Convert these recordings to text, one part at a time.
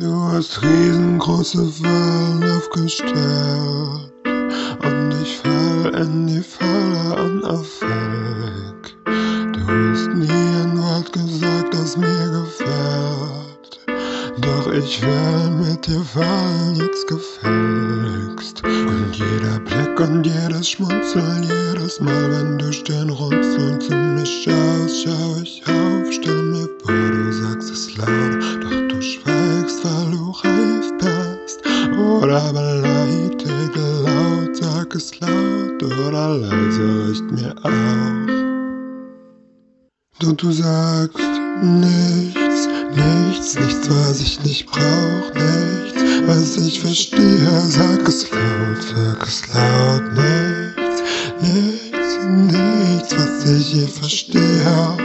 Du hast riesengroße Wellen aufgestellt und ich fall in die Falle unauffällig. Du hast nie ein Wort gesagt, das mir gefällt. Doch ich will mit dir fallen, jetzt gefälligst. Und jeder Blick und jedes Schmunzeln, jedes Mal, wenn du stehen runzeln zu mir schaust, schau ich Beleidige laut, sag es laut oder leise, richt mir auf. Doch du sagst nichts, nichts, nichts, was ich nicht brauch, nichts, was ich verstehe, sag es laut, sag es laut, nichts, nichts, nichts, was ich je verstehe,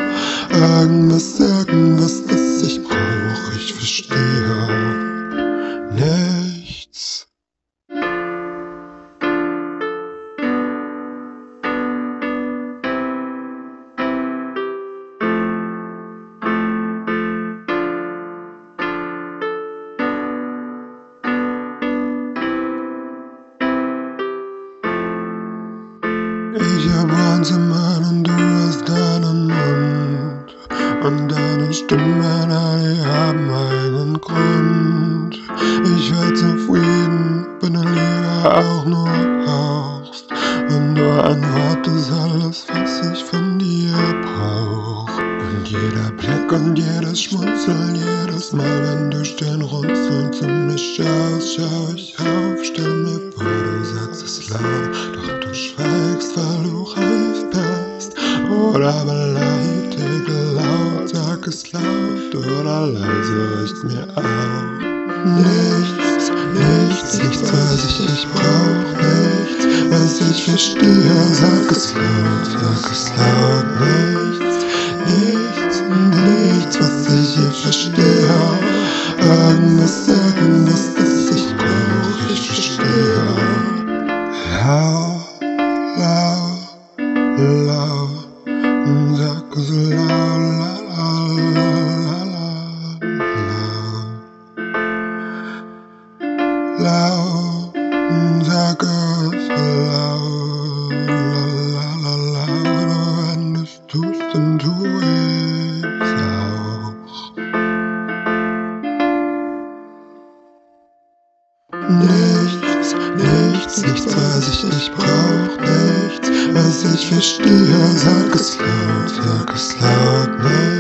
irgendwas, irgendwas, das ich brauch, ich verstehe, Ich hab im Mann und du hast deinen Mund. Und deine Stimme, na, die haben einen Grund. Ich wär zufrieden, wenn du Liebe auch nur hauchst. Und nur ein Wort ist alles, was ich von dir brauch. Und jeder Blick und jedes Schmunzeln, jedes Mal, wenn du stehen runzeln zu mir schaust, schau ich auf, stell sag es laut oder leise, richt mir auf. Nichts, nichts, nichts, was ich nicht brauch, nichts, was ich verstehe, sag es laut, sag es laut, nichts, nichts, nichts, was ich je verstehe, irgendwas, irgendwas, das ich brauch, ich verstehe. Lau, lau, lau, sag es lau, nichts, nichts, was ich nicht brauch, nichts, was ich verstehe, sag es laut, sag es laut, nichts,